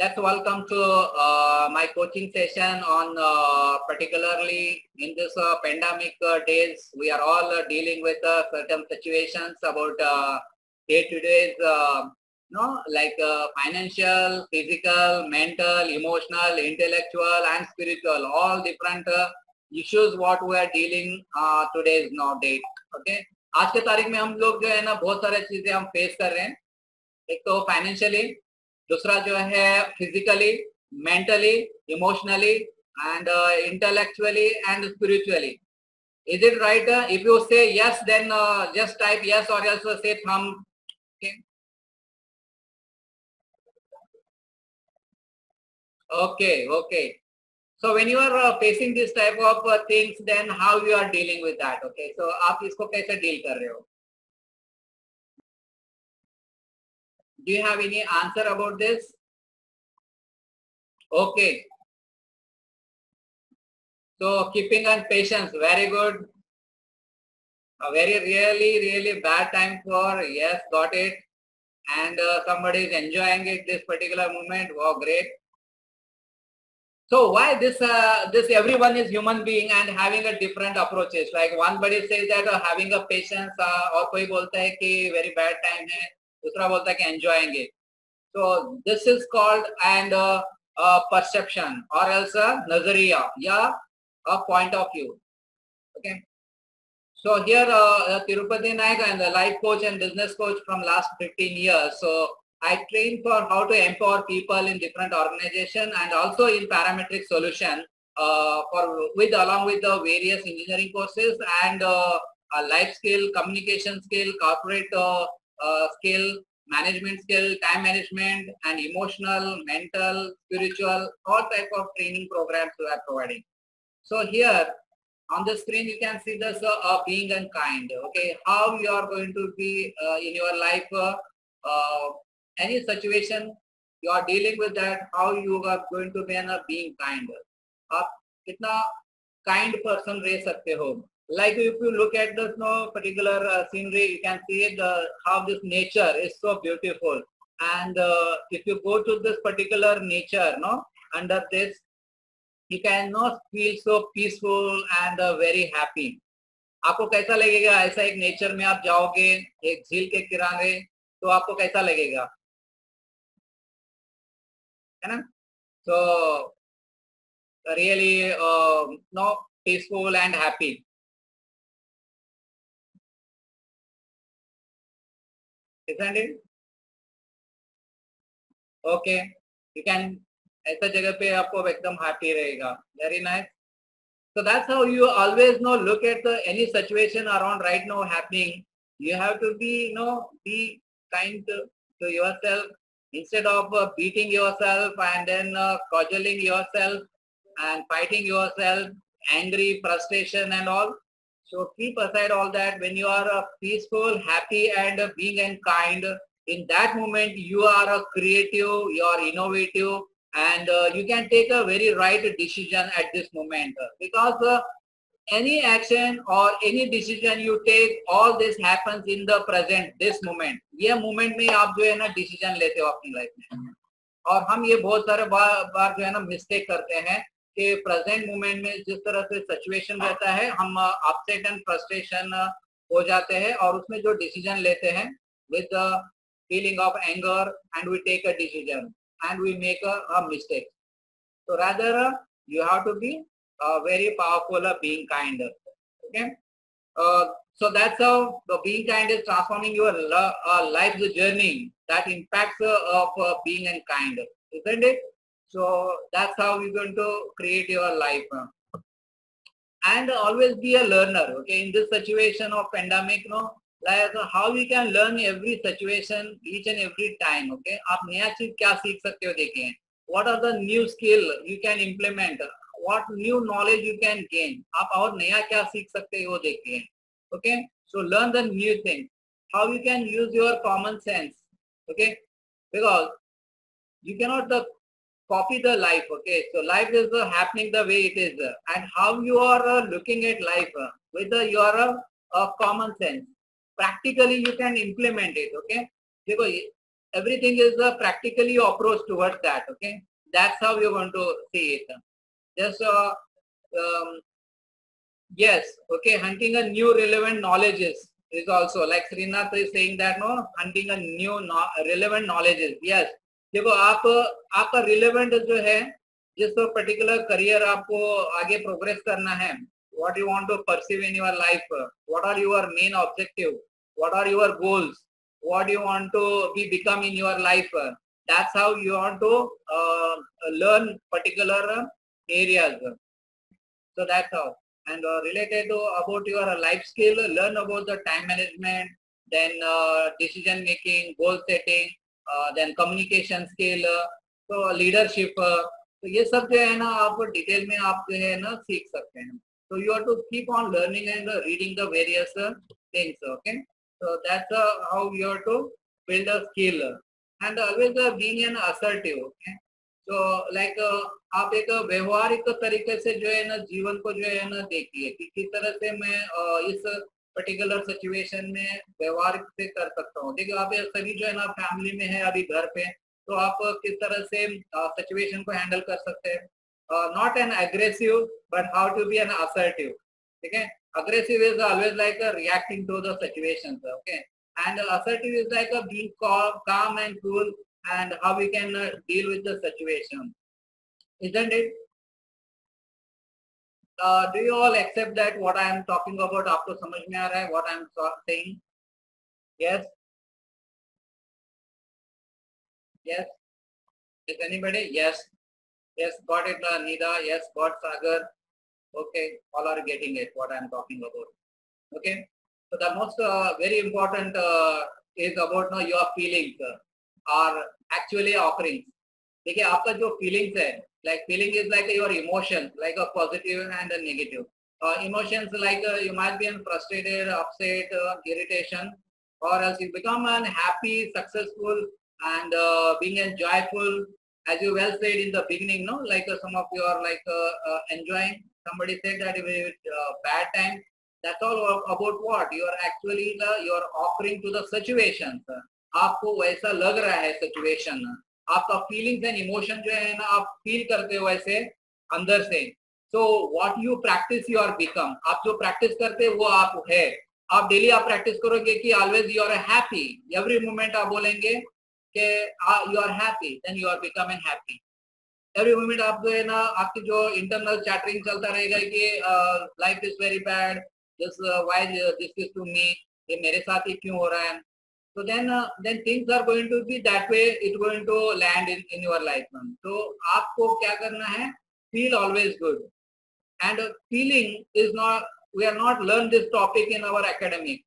let's welcome to uh, my coaching session on uh, particularly in this uh, pandemic uh, days. We are all uh, dealing with uh, certain situations about day to day, no, like financial, physical, mental, emotional, intellectual, and spiritual, all different issues what we are dealing today's now date. Okay. आज के तारीख में हम लोग जो है ना बहुत सारे चीजें हम फेस कर रहे हैं एक तो फाइनेंशियली दूसरा जो है physically mentally emotionally and intellectually and spiritually is it right if you say yes then just type yes और yes say from okay okay so when you are facing this type of things then how you are dealing with that okay so आप इसको कैसे deal कर रहे हो? Do you have any answer about this? Okay. So keeping on patience, very good. A very really, really bad time for, yes, got it. And uh, somebody is enjoying it, this particular moment. Wow, great. So why this, uh, this everyone is human being and having a different approaches. Like one body says that uh, having a patience uh, और कोई बोलता है कि very bad time है दूसरा बोलता है कि एंजॉयेंगे तो this is called and perception और एल्स नजरिया या a point of view okay so here uh, tirupati naik and the life coach and business coach from last 15 years so i train for how to empower people in different organization and also in parametric solution uh, for with along with the various engineering courses and uh, life skill communication skill corporate uh, uh, skill, management skill, time management, and emotional, mental, spiritual, all type of training programs we are providing. So here on the screen, you can see this uh, uh, being unkind. Okay, how you are going to be uh, in your life, uh, uh, any situation you are dealing with that, how you are going to be a being kind. आप कितना kind person रह सकते हो like if you look at this no particular uh, scenery you can see the how this nature is so beautiful and uh, if you go to this particular nature no under this you can not feel so peaceful and uh, very happy आपको कैसा लगेगा ऐसा एक nature में आप जाओगे एक झील के किनारे तो आपको कैसा लगेगा है ना so really uh, no peaceful and isn't it okay you can ऐसा जगह पे आपको एकदम हैप्पी रहेगा very nice so that's how you always know look at the any situation around right now happening you have to be you know be kind to, to yourself instead of uh, beating yourself and then uh, cajoling yourself and fighting yourself angry frustration and all so keep aside all that when you are a peaceful, happy and being and kind. In that moment, you are a creative, you are innovative and uh, you can take a very right decision at this moment because uh, any action or any decision you take all this happens in the present this moment ये moment में आप जो है ना decision लेते हो अपनी life में और हम ये बहुत सारे बार बार जो है ना mistake करते हैं के प्रेजेंट मोमेंट में जिस तरह से सिचुएशन रहता है, हम अपसेट एंड फ्रस्ट्रेशन हो जाते हैं और उसमें जो डिसीज़न लेते हैं with feeling of anger and we take a decision and we make a mistake तो rather you have to be very powerful being kind okay so that's how the being kind is transforming your life journey that impact of being and kind it So that's how you're going to create your life. And always be a learner. Okay, in this situation of pandemic, no, like how we can learn every situation, each and every time. Okay, आप नया चीज़ क्या सीख सकते हो देखें. What are the new skill you can implement? What new knowledge you can gain? आप और नया क्या सीख सकते हो देखें. Okay, so learn the new thing. How you can use your common sense. Okay, because you cannot the copy the life okay so life is uh, happening the way it is uh, and how you are uh, looking at life uh, whether you are a, common sense practically you can implement it okay because everything is a practically approach towards that. Okay, that's how you're going to see it. Just uh, um, yes, okay, hunting a new relevant knowledge is is also like Srinath is saying that no, hunting a new no, relevant knowledge is yes. देखो, आप, आपका relevant जो है, जिस पर particular career आपको आगे progress करना है what you want to perceive in your life what are your main objective what are your goals what you want to be become in your life that's how you want to learn particular areas so that's how and related to about your life skill learn about the time management then decision making goal setting then communication skill तो leadership uh, तो ये सब जो है ना, आप detail में आप जो है ना सीख सकते हैं। तो you have to keep on learning and reading the various things okay so that's how you have to build a skill and always being an assertive okay तो लाइक आप एक व्यवहारिक तरीके से जो है ना, जीवन को जो है ना देखिए कि किस तरह से मैं uh, इस पर्टिकुलर सिचुएशन में व्यवहार से कर सकता हूँ। देखिए आप सभी जो है ना फैमिली में है, अभी घर पे तो आप किस तरह से सिचुएशन को हैंडल कर सकते हैं? Not an aggressive but how to be an assertive ठीक है? Aggressive is always like reacting to the situation okay and assertive is like calm and cool and how you can deal with the situation it Uh, do you all accept that what I am talking about? आपको समझ में आ रहा है what I am saying? Yes. Yes. Is anybody? Yes. Yes, got it, uh, Nida. Yes, got Sagar. Okay, all are getting it, what I'm talking about. Okay, so the most uh, very important uh, is about now your feelings uh, are actually offerings. देखिए आपका जो feelings है like feeling is like your emotions like a positive and a negative uh, emotions like uh, you might be frustrated upset uh, irritation or else you become an happy successful and uh, being a joyful as you well said in the beginning, no, like uh, some of you are like uh, uh, enjoying. Somebody said that if it's bad time, that's all about what you are actually the you are offering to the situations. आपको वैसा लग रहा है situation आपका feelings and emotion जो है ना, आप फील करते हो वैसे अंदर से। So what you practice you are become आप जो प्रैक्टिस करते वो आप है। आप डेली आप प्रैक्टिस करोगे कि always you are happy every moment आप बोलेंगे कि you are happy then you are becoming happy every moment आप जो है ना, आपकी जो इंटरनल चैटरिंग चलता रहेगा कि life is very bad this why this is to me ये मेरे साथ ही क्यों हो रहा है? So then uh, then things are going to be that way it's going to land in, in your life man. so आपको क्या करना है feel always good and uh, feeling is not we are not learn this topic in our academic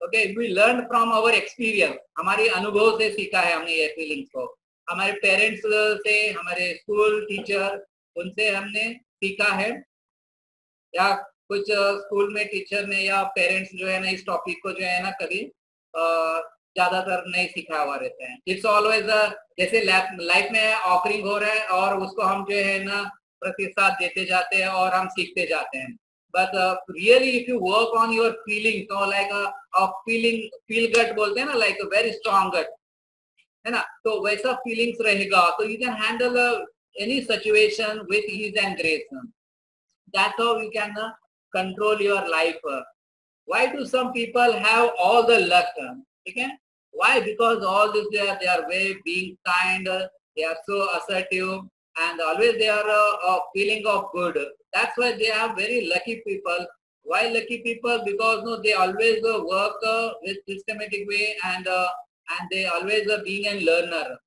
okay we learn from our experience हमारे अनुभव से सीखा है हमने ये फीलिंग्स को हमारे पेरेंट्स से हमारे स्कूल टीचर उनसे हमने सीखा है या कुछ स्कूल में टीचर ने या पेरेंट्स जो है ना इस टॉपिक को जो है ना कभी ज़्यादातर नहीं सिखा हुआ रहते हैं। इट्स ऑलवेज जैसे लाइफ में ऑफरिंग हो रहा है और उसको हम जो है ना प्रतिसाद देते जाते हैं और हम सीखते जाते हैं। But really if you work on your feeling तो लाइक फीलिंग फील गट बोलते हैं ना लाइक वेरी स्ट्रॉन्ग गट है ना? तो वैसा फीलिंग्स रहेगा। तो you can handle any situation with ease and grace that how you can control your life why do some people have all the luck ठीक है? why because all this they are, they are very being kind they are so assertive and always they are uh, a feeling of good that's why they are very lucky people. Why lucky people? Because no, they always uh, work uh, with systematic way and uh, and they always uh, being a learner.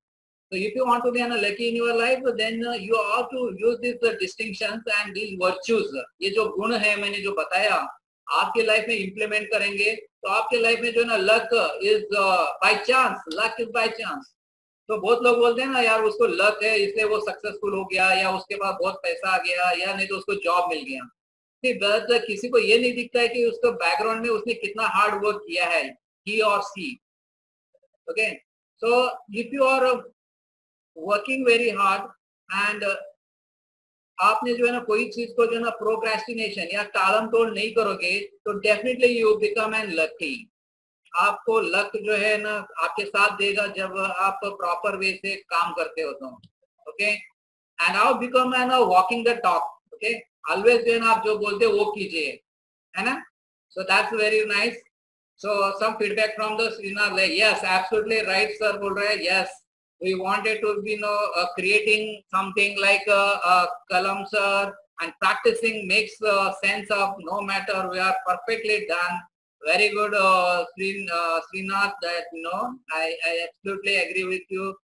So if you want to be a lucky in your life, then uh, you have to use these uh, distinctions and these virtues. ये जो गुण है मैंने जो बताया आपके life में implement करेंगे तो आपके लाइफ में जो ना luck is by chance luck is by chance तो बहुत लोग बोलते हैं ना, यार, उसको लक है, इसलिए वो सक्सेसफुल हो गया, या उसके पास बहुत पैसा आ गया, या नहीं तो उसको जॉब मिल गया. फिर किसी को ये नहीं दिखता है कि उसको बैकग्राउंड में उसने कितना हार्ड वर्क किया है ही और see okay so if you are working very hard and आपने जो है ना कोई चीज़ को जो है ना प्रोक्रेस्टिनेशन या टालम टोल नहीं करोगे तो definitely you become an lucky आपको लक जो है ना आपके साथ देगा जब आप प्रॉपर वे से काम करते हो तो okay and how become an walking the talk okay always जो है ना आप जो बोलते हो वो कीजिए, है ना? So that's very nice so some feedback from the yes absolutely right sir बोल रहे हैं। Yes we wanted to be you know uh, creating something like a, a column sir and practicing makes uh, sense of no matter we are perfectly done. Very good uh, Sri, uh, that you know I, I absolutely agree with you.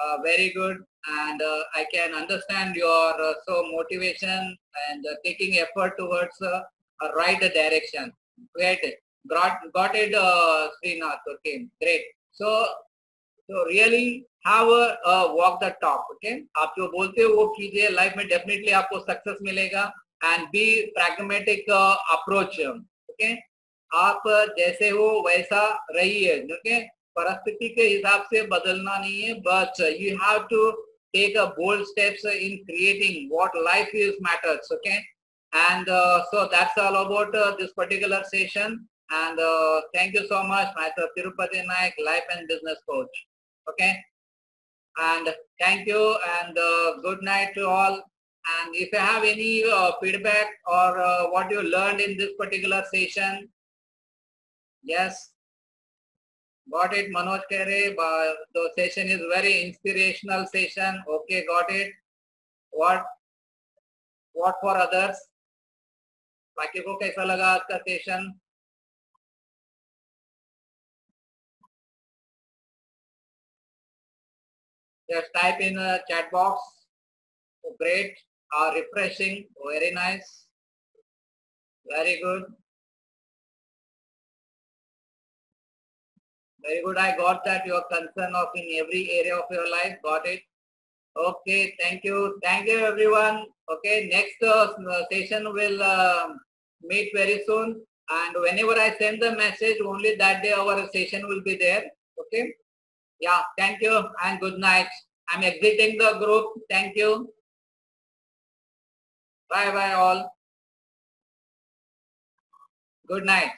Uh, very good. And uh, I can understand your uh, so motivation and taking effort towards uh, a right direction. Great. Got got it uh, Srinath. Okay great. So so really have walk the top okay आप जो बोलते हो वो कीजिए। Life में definitely आपको success मिलेगा and be pragmatic approach okay आप uh, जैसे हो वैसा रहिए ओके परिस्थिति के हिसाब से बदलना नहीं है but you have to take a bold steps in creating what life is matters okay and so that's all about this particular session and thank you so much my Tirupati Nayak life and business coach okay? and thank you and uh, good night to all and if you have any uh, feedback or uh, what you learned in this particular session yes got it manoj kere but the session is very inspirational session okay got it what what for others बाकी को कैसा लगा आज का session just type in a chat box. Oh, great uh, refreshing. Very nice. Very good. Very good. I got that your concern of in every area of your life. Got it. Okay. Thank you. Thank you everyone. Okay. Next uh, session will uh, meet very soon. And whenever i send the message only that day our session will be there. Okay yeah, thank you and good night. I'm exiting the group. Thank you. Bye bye all. Good night.